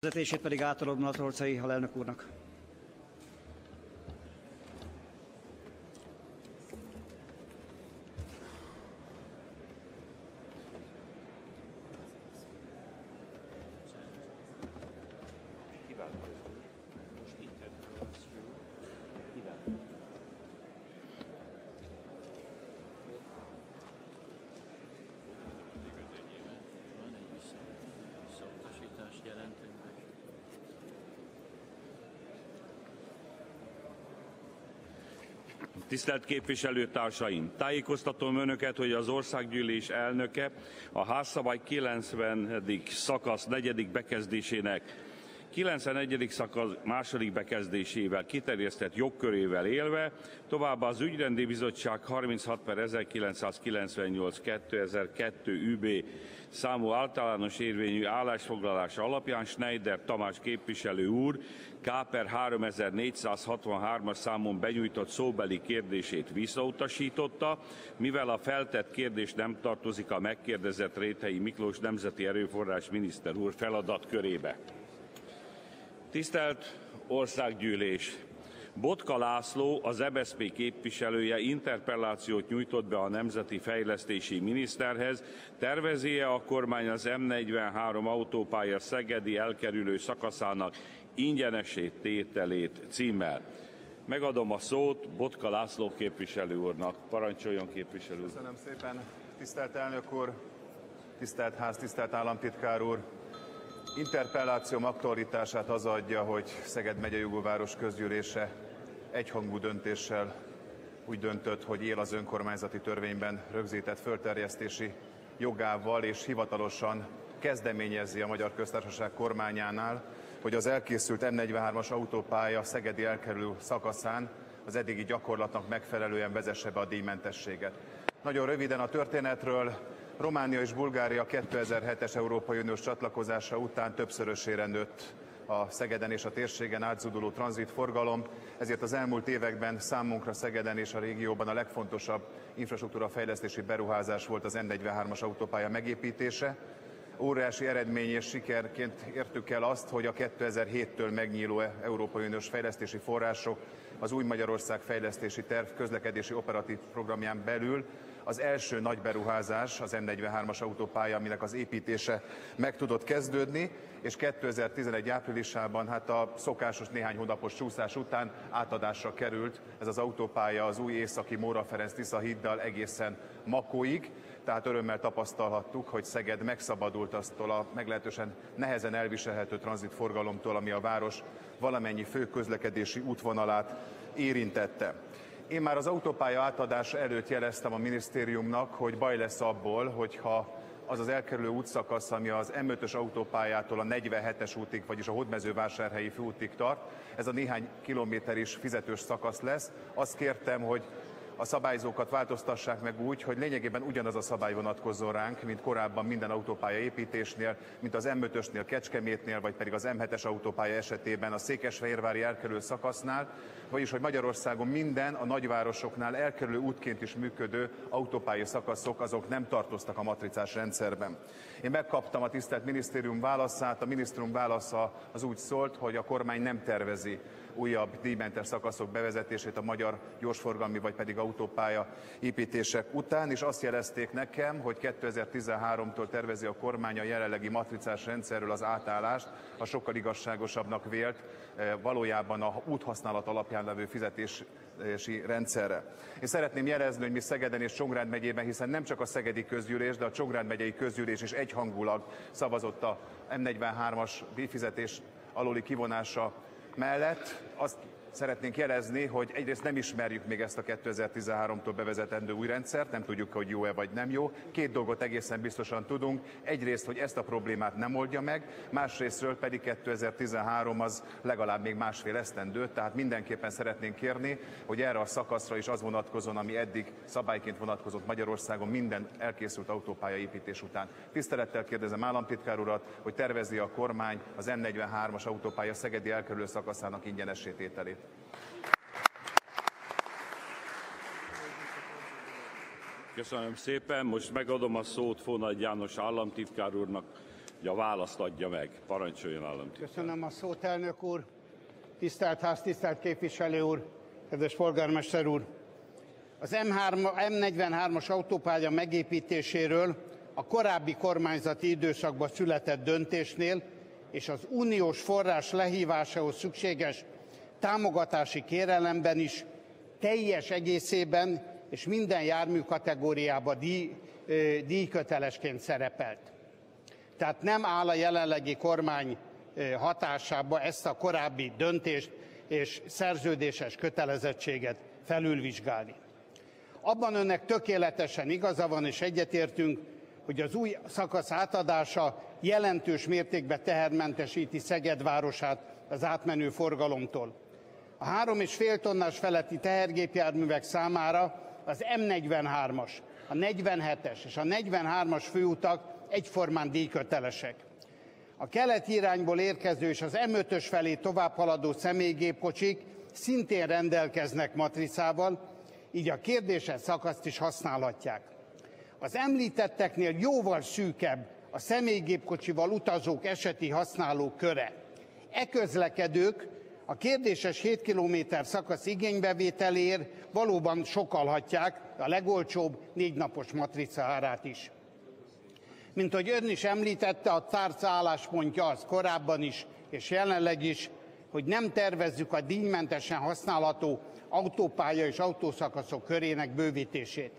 Vezetését pedig átadom Latorcai alelnök úrnak. Tisztelt képviselőtársaim! Tájékoztatom Önöket, hogy az országgyűlés elnöke a házszabály 90. szakasz 4. bekezdésének 91. szakasz második bekezdésével kiterjesztett jogkörével élve, továbbá az Ügyrendi Bizottság 36 per 1998 2002 UB számú általános érvényű állásfoglalása alapján Schneider Tamás képviselő úr K per 3463-as számon benyújtott szóbeli kérdését visszautasította, mivel a feltett kérdés nem tartozik a megkérdezett Réthelyi Miklós Nemzeti Erőforrás miniszter úr feladatkörébe. Tisztelt Országgyűlés! Botka László, az EBSZP képviselője interpellációt nyújtott be a Nemzeti Fejlesztési Miniszterhez. Tervezi-e a kormány az M43 autópálya Szegedi elkerülő szakaszának ingyenesét tételét címmel? Megadom a szót Botka László képviselő úrnak. Parancsoljon képviselő. úr. Köszönöm szépen, tisztelt elnök úr, tisztelt ház, tisztelt államtitkár úr. Interpellációm aktualitását az adja, hogy Szeged megye jogóváros közgyűlése egyhangú döntéssel úgy döntött, hogy él az önkormányzati törvényben rögzített fölterjesztési jogával, és hivatalosan kezdeményezi a Magyar Köztársaság kormányánál, hogy az elkészült M43-as autópálya Szegedi elkerülő szakaszán az eddigi gyakorlatnak megfelelően vezesse be a díjmentességet. Nagyon röviden a történetről. Románia és Bulgária 2007-es Európai Uniós csatlakozása után többszörösére nőtt a Szegeden és a térségen átzuduló tranzitforgalom, ezért az elmúlt években számunkra Szegeden és a régióban a legfontosabb infrastruktúra fejlesztési beruházás volt az N43-as autópálya megépítése. Óriási eredmény és sikerként értük el azt, hogy a 2007-től megnyíló Európai Uniós fejlesztési források az új Magyarország fejlesztési terv közlekedési operatív programján belül az első nagy beruházás, az M43-as autópálya, aminek az építése meg tudott kezdődni, és 2011 áprilisában hát a szokásos néhány hónapos csúszás után átadásra került ez az autópálya az új északi Móra Ferenc Tisza híddal egészen Makóig, tehát örömmel tapasztalhattuk, hogy Szeged megszabadult aztól a meglehetősen nehezen elviselhető tranzitforgalomtól, ami a város valamennyi fő közlekedési útvonalát érintette. Én már az autópálya átadása előtt jeleztem a minisztériumnak, hogy baj lesz abból, hogyha az az elkerülő útszakasz, ami az M5-ös autópályától a 47-es útig, vagyis a Hódmezővásárhelyi főútig tart, ez a néhány kilométer is fizetős szakasz lesz. Azt kértem, hogy a szabályzókat változtassák meg úgy, hogy lényegében ugyanaz a szabály vonatkozzon ránk, mint korábban minden autópálya építésnél, mint az M5-ösnél, Kecskemétnél, vagy pedig az M7-es autópálya esetében a Székesfehérvári elkerülő szakasznál, vagyis hogy Magyarországon minden a nagyvárosoknál elkerülő útként is működő autópálya szakaszok, azok nem tartoztak a matricás rendszerben. Én megkaptam a tisztelt minisztérium válaszát, a minisztérium válasza az úgy szólt, hogy a kormány nem tervezi újabb díjmentes szakaszok bevezetését a magyar gyorsforgalmi vagy pedig autópálya építések után, és azt jelezték nekem, hogy 2013-tól tervezi a kormány a jelenlegi matricás rendszerről az átállást a sokkal igazságosabbnak vélt, eh, valójában a úthasználat alapján levő fizetési rendszerre. Én szeretném jelezni, hogy mi Szegeden és Csongrád megyében, hiszen nem csak a Szegedi közgyűlés, de a Csongrád megyei közgyűlés is egyhangulag szavazott a M43-as díjfizetés aluli kivonása mellett azt szeretnénk jelezni, hogy egyrészt nem ismerjük még ezt a 2013-tól bevezetendő új rendszert, nem tudjuk, hogy jó-e vagy nem jó. Két dolgot egészen biztosan tudunk. Egyrészt, hogy ezt a problémát nem oldja meg, másrésztről pedig 2013 az legalább még másfél esztendő, tehát mindenképpen szeretnénk kérni, hogy erre a szakaszra is az vonatkozon, ami eddig szabályként vonatkozott Magyarországon minden elkészült autópálya építés után. Tisztelettel kérdezem államtitkár urat, hogy tervezi a kormány az M43-as autópálya Szegedi elkerülő szakaszának ingyenessé Köszönöm szépen. Most megadom a szót Fónagy János államtitkár úrnak. hogy a választ adja meg. Parancsoljon államtitkár. Köszönöm a szót, elnök úr. Tisztelt ház, tisztelt képviselő úr, kedves polgármester úr. Az M3, M43-as autópálya megépítéséről a korábbi kormányzati időszakban született döntésnél és az uniós forrás lehívásához szükséges támogatási kérelemben is teljes egészében és minden jármű kategóriában díj, díjkötelesként szerepelt. Tehát nem áll a jelenlegi kormány hatásába ezt a korábbi döntést és szerződéses kötelezettséget felülvizsgálni. Abban önnek tökéletesen igaza van, és egyetértünk, hogy az új szakasz átadása jelentős mértékben tehermentesíti Szeged városát az átmenő forgalomtól. A három és fél tonnás feletti tehergépjárművek számára az M43-as, a 47-es és a 43-as főutak egyformán díjkötelesek. A keleti irányból érkező és az M5-ös felé továbbhaladó személygépkocsik szintén rendelkeznek matricával, így a kérdéses szakaszt is használhatják. Az említetteknél jóval szűkebb a személygépkocsival utazók eseti használók köre. E közlekedők a kérdéses 7 km szakasz igénybevételéért valóban sokalhatják a legolcsóbb négy napos matrica árát is. Mint hogy ön is említette, a tárca álláspontja az korábban is és jelenleg is, hogy nem tervezzük a díjmentesen használható autópálya és autószakaszok körének bővítését.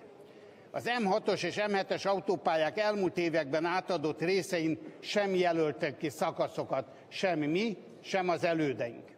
Az M6-os és M7-es autópályák elmúlt években átadott részein sem jelöltek ki szakaszokat, sem mi, sem az elődeink.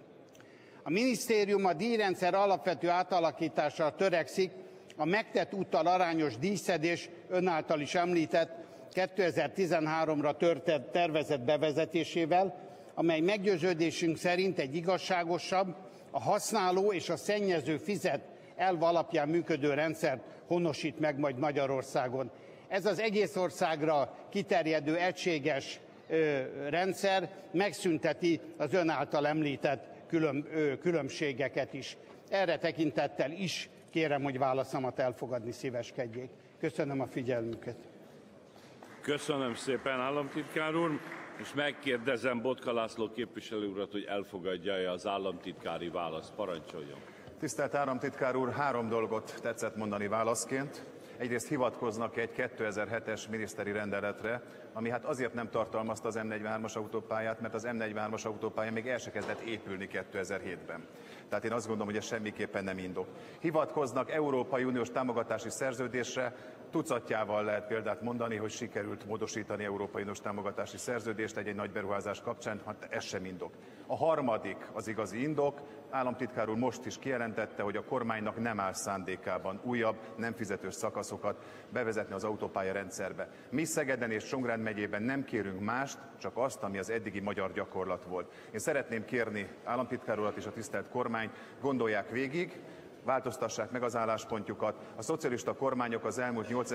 A minisztérium a díjrendszer alapvető átalakításra törekszik, a megtett úttal arányos díjszedés ön által is említett 2013-ra történt tervezett bevezetésével, amely meggyőződésünk szerint egy igazságosabb, a használó és a szennyező fizet elv alapján működő rendszert honosít meg majd Magyarországon. Ez az egész országra kiterjedő egységes ö, rendszer megszünteti az ön által említett külön, ö, különbségeket is. Erre tekintettel is kérem, hogy válaszomat elfogadni szíveskedjék. Köszönöm a figyelmüket. Köszönöm szépen, államtitkár úr, és megkérdezem Botka László képviselő urat, hogy elfogadja-e az államtitkári választ. Parancsoljon. Tisztelt államtitkár úr, három dolgot tetszett mondani válaszként. Egyrészt hivatkoznak egy 2007-es miniszteri rendeletre, ami hát azért nem tartalmazta az M43-as autópályát, mert az M43-as autópálya még el se kezdett épülni 2007-ben. Tehát én azt gondolom, hogy ez semmiképpen nem indok. Hivatkoznak Európai Uniós támogatási szerződésre, tucatjával lehet példát mondani, hogy sikerült módosítani Európai Uniós támogatási szerződést egy-egy nagy beruházás kapcsán, hát ez sem indok. A harmadik az igazi indok, államtitkár úr most is kijelentette, hogy a kormánynak nem áll szándékában újabb, nem fizetős szakaszokat bevezetni az autópálya rendszerbe. Mi Szegeden és Csongrád megyében nem kérünk mást, csak azt, ami az eddigi magyar gyakorlat volt. Én szeretném kérni államtitkár urat és a tisztelt kormányt, gondolják végig, változtassák meg az álláspontjukat. A szocialista kormányok az elmúlt 8